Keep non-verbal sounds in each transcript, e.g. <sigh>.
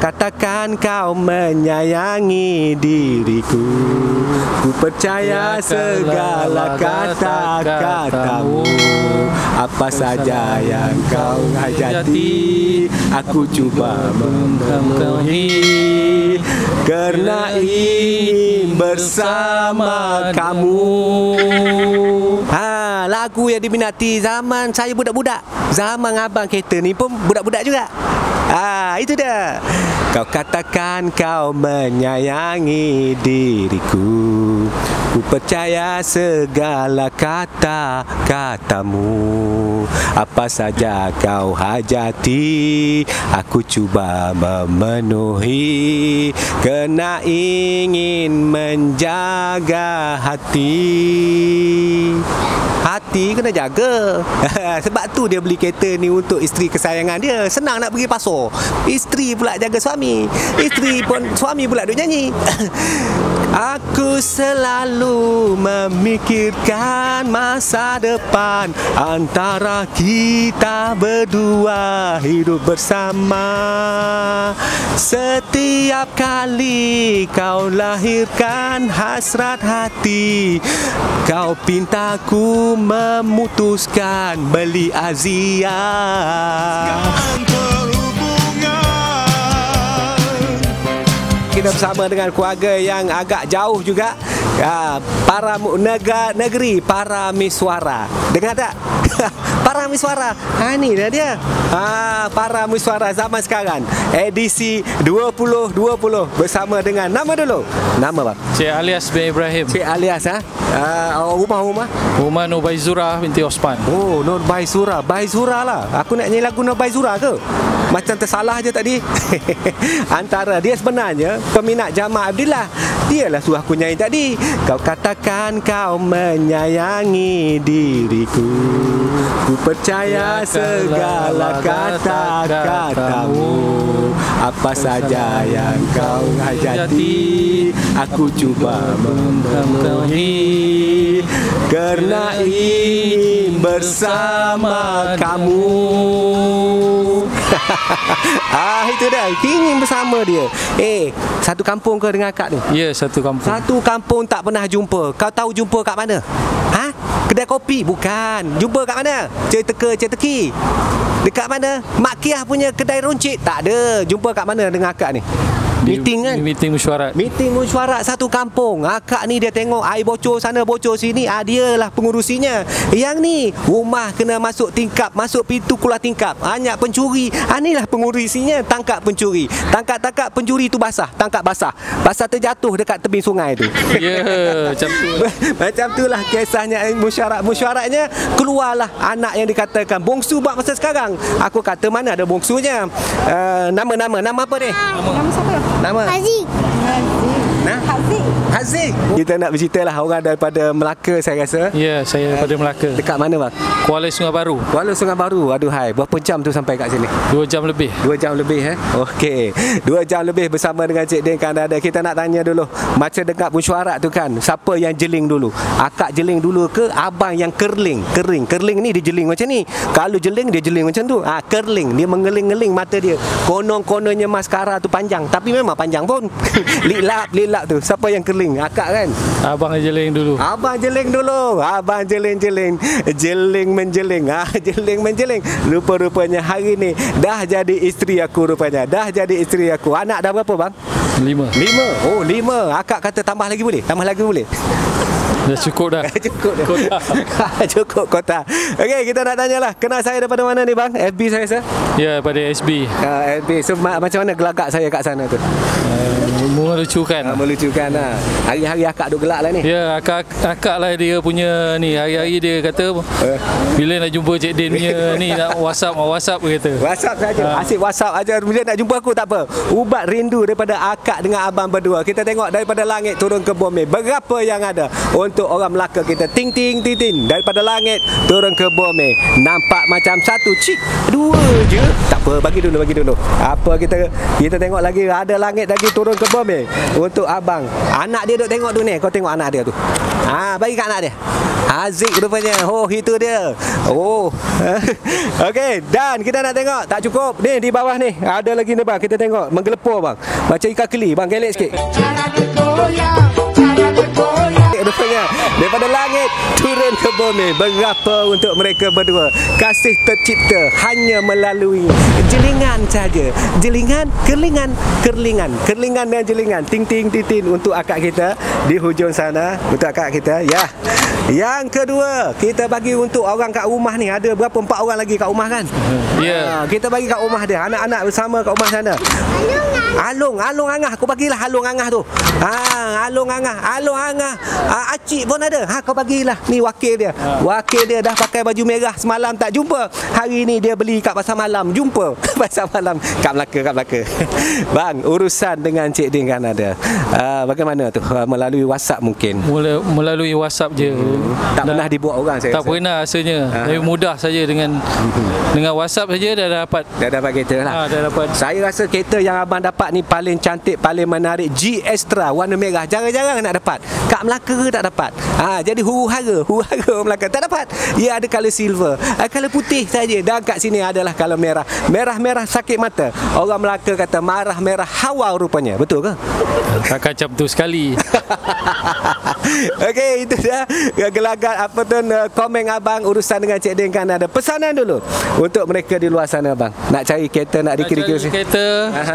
Katakan kau menyayangi diriku. Ku percaya segala kata-katamu Apa saja yang kau hajati Aku cuba memenuhi Kerana ingin bersama kamu. Ha, lagu yang diminati zaman saya budak-budak Zaman abang kereta ni pun budak-budak juga Ah, itu dia. Kau katakan kau menyayangi diriku. Ku percaya segala kata-katamu. Apa saja kau hajati, aku cuba memenuhi. Kena ingin menjaga hati. Hati kena jaga. <laughs> Sebab tu dia beli kereta ni Untuk isteri kesayangan dia. Senang nak pergi pasar. Isteri pula jaga suami. Isteri pun Suami pula duk nyanyi <laughs> Aku selalu memikirkan masa depan Antara kita berdua hidup bersama. Setiap kali kau lahirkan hasrat hati Kau pintaku memutuskan beli Azia kita bersama dengan keluarga yang agak jauh juga. Ya, para mu- nega, negeri para miswara dengar tak? <laughs> Para miswara ha ni dah dia. Ha para miswara zaman sekarang. Edisi 2020 bersama dengan nama dulu. Nama bang Cik Alias bin Ibrahim. Cik alias ha? Uh, rumah-rumah Rumah Nubaizura binti Osman. Oh, Nur Baizura. Baizura lah. Aku nak nyanyi lagu Nur Baizura ke? Macam tersalah je tadi. <laughs> Antara dia sebenarnya peminat Jamal Abdillah. Dialah suruh aku nyanyi tadi. Kau katakan kau menyayangi diriku. Ku percaya segala kata-katamu. Apa saja yang kau hajati, aku cuba memenuhi. Kerana ingin bersama kamu <laughs> Ah itu dah Ingin bersama dia Eh Satu kampung ke dengan akak ni Ya satu kampung Satu kampung tak pernah jumpa Kau tahu jumpa kat mana? Ha? Kedai kopi? Bukan Jumpa kat mana? Cik teka, cik teki Dekat mana? Mak Kiah punya kedai runcit? Tak ada Jumpa kat mana dengan akak ni? Meeting kan? Meeting mesyuarat. Meeting mesyuarat satu kampung. Akak ni dia tengok air bocor sana bocor sini. Ah, Dia lah pengurusinya. Yang ni rumah kena masuk tingkap Masuk pintu keluar tingkap. Hanya pencuri. Ah, Inilah pengurusinya Tangkap pencuri. Tangkap-tangkap pencuri tu basah Tangkap basah. Basah terjatuh dekat tepi sungai tu. Ya macam tu. <laughs> Macam tu lah kisahnya eh, Musyarat Musyaratnya Keluarlah anak yang dikatakan Bongsu buat masa sekarang. Aku kata mana ada bongsunya? Uh, Nama-nama Nama apa ni? Nama siapa? Nama Haziq. Nah? Haziq. Haziq. Kita nak bercerita lah Orang daripada Melaka saya rasa. Ya saya daripada Melaka. Dekat mana bang? Kuala Sungai Baru. Kuala Sungai Baru. Aduh hai. Berapa jam tu sampai kat sini? Dua jam lebih. Dua jam lebih eh? Okey. Dua jam lebih bersama dengan Cik Din kan ada. Kita nak tanya dulu. Macam dekat mesyuarat tu kan Siapa yang jeling dulu? Akak jeling dulu ke Abang yang kerling? Kering Kerling ni dia jeling macam ni. Kalau jeling dia jeling macam tu. Ah Kerling. Dia mengeling-ngeling mata dia. Konon-kononnya maskara tu panjang. Tapi memang panjang pun. <laughs> Lilap Lilap tu. Siapa yang kerling Akak kan? Abang jeling dulu. Abang jeling dulu. Abang jeling-jeling Jeling. Menjeling. Ah, <laughs> Jeling menjeling. Rupa-rupanya hari ni Dah jadi isteri aku rupanya. Dah jadi isteri aku. Anak dah berapa bang? Lima. Lima? Oh lima. Akak kata tambah lagi boleh? Tambah lagi boleh? Dah cukup dah. <laughs> Cukup dah. Kota. <laughs> Cukup kota. Okey kita nak tanyalah. Kenal saya daripada mana ni bang? FB saya sir? Ya pada SB Uh, FB So ma- macam mana gelagak saya kat sana tu? uh, Melucukan Uh, melucukan lah Hari-hari akak duk gelak lah ni Ya akak, akak lah dia punya ni Hari-hari dia kata Eh. Bila nak jumpa Cik Din punya <laughs> ni Nak whatsapp whatsapp kata WhatsApp saja. Ha. Asyik WhatsApp aja. Bila nak jumpa aku tak apa. Ubat rindu daripada akak dengan abang berdua. Kita tengok daripada langit turun ke bumi. Berapa yang ada untuk orang Melaka kita. Ting ting ting ting. Daripada langit turun ke bumi. Nampak macam satu cik. Dua je. Tak apa. Bagi dulu, bagi dulu. Apa kita kita tengok lagi ada langit lagi turun ke bumi untuk abang. Anak dia duk tengok tu ni. Kau tengok anak dia tu. Ha, bagi kat anak dia. Azik rupanya. Oh, itu dia. Oh. <laughs> Okey, dan kita nak tengok tak cukup. Ni di bawah ni ada lagi ni bang. Kita tengok menggelepur bang. Macam ikan keli bang. Gelek sikit. Rupanya daripada langit turun ke bumi. Berapa untuk mereka berdua? Kasih tercipta hanya melalui jelingan saja jelingan kerlingan kerlingan. Kerlingan dan jelingan. Ting ting ting untuk akak kita di hujung sana. Untuk akak kita ya. Yang kedua kita bagi untuk orang kat rumah ni. Ada berapa? Empat orang lagi kat rumah kan? Ya. Ha, kita bagi kat rumah dia. Anak-anak bersama kat rumah sana Alung, alung angah. Kau bagilah alung angah tu. Ha, alung angah, alung angah. Ha, acik pun ada. Ha, kau bagilah. Ni wakil dia. Wakil dia dah pakai baju merah semalam tak jumpa. Hari ni dia beli kat pasar malam. Jumpa <laughs> pasar malam. Kat Melaka, kat Melaka. <laughs> Bang, urusan dengan Cik Din kan ada. Uh, bagaimana tu? Uh, melalui WhatsApp mungkin. Mula, melalui WhatsApp je. Tak pernah dibuat orang saya Tak rasa. pernah rasanya. Ah. Lebih mudah saja dengan dengan WhatsApp saja dah dapat. Dah dapat kereta lah. Ah, dah dapat. Saya rasa kereta yang abang dapat ni paling cantik, paling menarik G Extra warna merah. Jarang-jarang nak dapat. Kat Melaka tak dapat. Ha, jadi huru-hara, <laughs> huru-hara orang Melaka tak dapat. Ia ada color silver, uh, color putih saja. Dan kat sini adalah color merah. Merah-merah sakit mata. Orang Melaka kata marah merah hawa rupanya. Betul ke? <laughs> Takkan macam tu sekali. <laughs> Okey, itu dia gelagat apa tu komen abang urusan dengan Cik Din kan ada pesanan dulu untuk mereka di luar sana bang. Nak cari kereta nak Nak dikira-kira cari kereta Aha.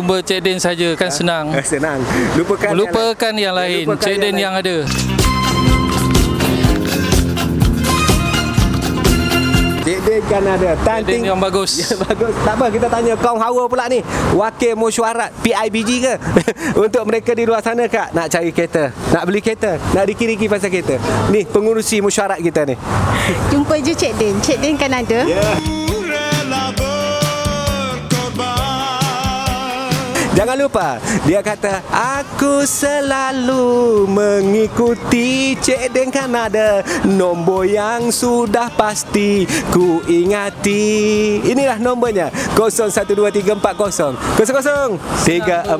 Jum- jumpa Cik Din saja kan senang. Eh, <laughs> Senang. Lupakan Lupakan yang lain. Lupakan Cik Din yang ada. Cik Din kan ada. Cik Din Tanting yang bagus. <laughs> Ya, bagus. Tak apa, kita tanya kaum hawa pula ni. Wakil mesyuarat PIBG ke? <laughs> Untuk mereka di luar sana kak, nak cari kereta, nak beli kereta, nak dikiri-kiri pasal kereta. Ni pengurusi mesyuarat kita ni. Jumpa je Cik Din. Cik Din kan ada. Ya. rela Jangan lupa Dia kata Aku selalu mengikuti Cik Den kan ada Nombor yang sudah pasti Ku ingati. Inilah nombornya 012340 0034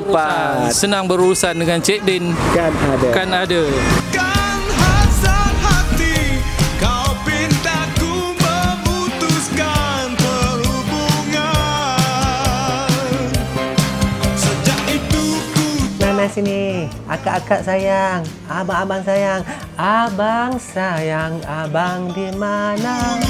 Senang berurusan dengan Cik Din. Kan ada. Kan ada. Akak-akak sayang. Abang-abang sayang. Abang sayang Abang di mana?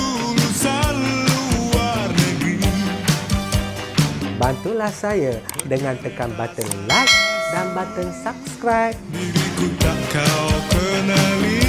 Bantulah saya dengan tekan button like dan button subscribe. Diriku tak kau kenali